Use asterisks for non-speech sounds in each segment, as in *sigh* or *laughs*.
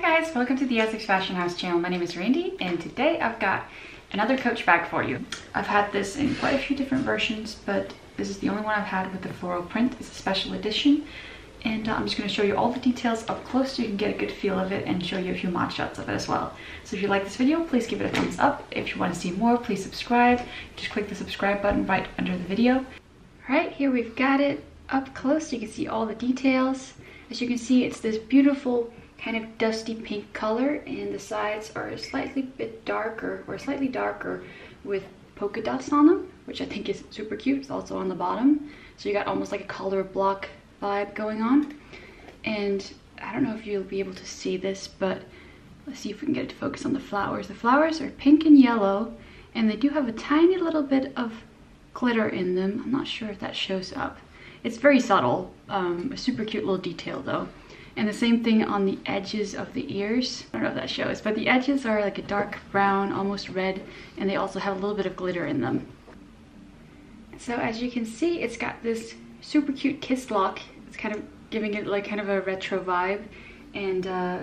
Hi guys, welcome to the Essex Fashion House channel. My name is Randy and today I've got another Coach bag for you. I've had this in quite a few different versions, but this is the only one I've had with the floral print. It's a special edition and uh, I'm just going to show you all the details up close so you can get a good feel of it and show you a few mod shots of it as well. So if you like this video, please give it a thumbs up. If you want to see more, please subscribe. Just click the subscribe button right under the video. All right, here we've got it up close. You can see all the details. As you can see, it's this beautiful kind of dusty pink color and the sides are slightly bit darker or slightly darker with polka dots on them, which I think is super cute. It's also on the bottom. So you got almost like a color block vibe going on. And I don't know if you'll be able to see this, but let's see if we can get it to focus on the flowers. The flowers are pink and yellow, and they do have a tiny little bit of glitter in them. I'm not sure if that shows up. It's very subtle, um, a super cute little detail though. And the same thing on the edges of the ears. I don't know if that shows, but the edges are like a dark brown, almost red, and they also have a little bit of glitter in them. So as you can see, it's got this super cute kiss lock. It's kind of giving it like kind of a retro vibe. And uh,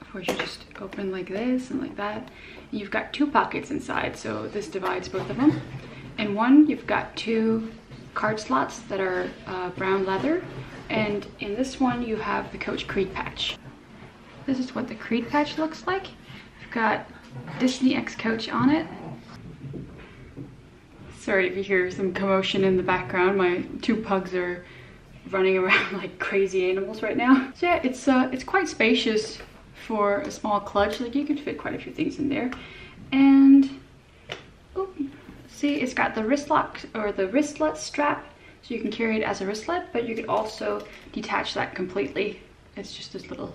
of course you just open like this and like that. And you've got two pockets inside, so this divides both of them. In one, you've got two card slots that are uh, brown leather. And in this one, you have the Coach Creed patch. This is what the Creed patch looks like. You've got Disney X Coach on it Sorry if you hear some commotion in the background. My two pugs are running *laughs* around like crazy animals right now. So yeah, it's uh, it's quite spacious for a small clutch. Like you could fit quite a few things in there. And oh, see, it's got the wrist lock or the wristlet strap, so you can carry it as a wristlet, but you could also detach that completely. It's just this little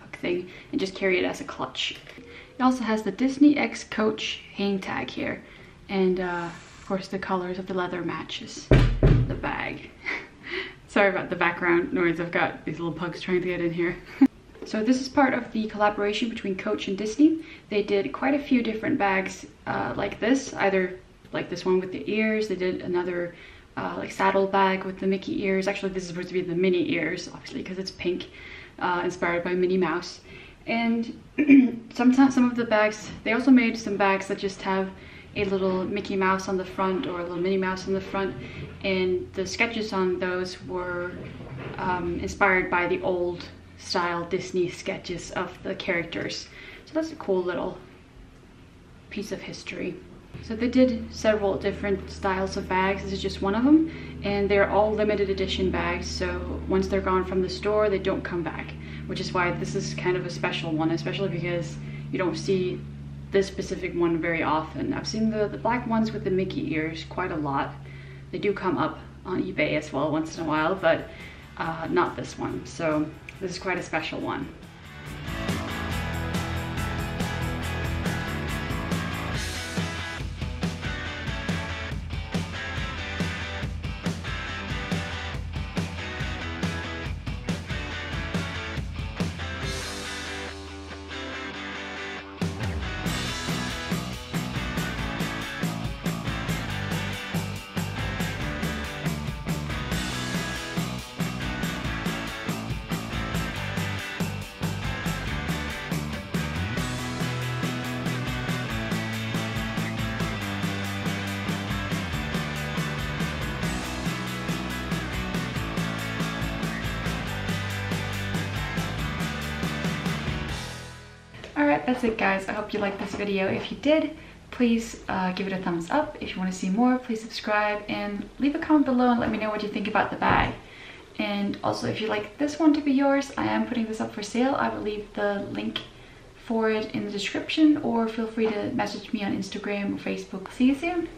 hook thing and just carry it as a clutch. It also has the Disney X Coach hang tag here. And uh, course the colors of the leather matches the bag. *laughs* Sorry about the background noise, I've got these little pugs trying to get in here. *laughs* so this is part of the collaboration between Coach and Disney. They did quite a few different bags uh, like this, either like this one with the ears, they did another uh, like saddle bag with the Mickey ears. Actually, this is supposed to be the Minnie ears, obviously, because it's pink, uh, inspired by Minnie Mouse. And *clears throat* sometimes some of the bags, they also made some bags that just have a little Mickey Mouse on the front or a little Minnie Mouse on the front and the sketches on those were um, inspired by the old style Disney sketches of the characters. So that's a cool little piece of history. So they did several different styles of bags. This is just one of them. And they're all limited edition bags. So once they're gone from the store, they don't come back. Which is why this is kind of a special one, especially because you don't see this specific one very often. I've seen the, the black ones with the Mickey ears quite a lot. They do come up on eBay as well once in a while, but uh, not this one. So this is quite a special one. That's it guys. I hope you liked this video. If you did, please uh, give it a thumbs up. If you want to see more, please subscribe and leave a comment below and let me know what you think about the bag. And also, if you'd like this one to be yours, I am putting this up for sale. I will leave the link for it in the description or feel free to message me on Instagram or Facebook. See you soon!